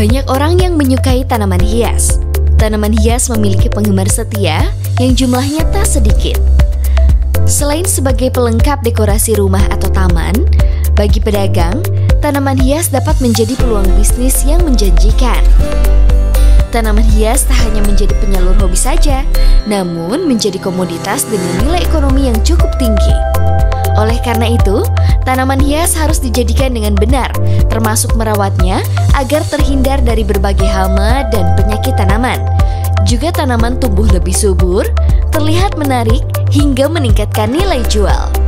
Banyak orang yang menyukai tanaman hias. Tanaman hias memiliki penggemar setia yang jumlahnya tak sedikit. Selain sebagai pelengkap dekorasi rumah atau taman, bagi pedagang, tanaman hias dapat menjadi peluang bisnis yang menjanjikan. Tanaman hias tak hanya menjadi penyalur hobi saja, namun menjadi komoditas dengan nilai ekonomi yang cukup tinggi. Oleh karena itu, tanaman hias harus dijadikan dengan benar, termasuk merawatnya agar terhindar dari berbagai hama dan penyakit tanaman. Juga tanaman tumbuh lebih subur, terlihat menarik, hingga meningkatkan nilai jual.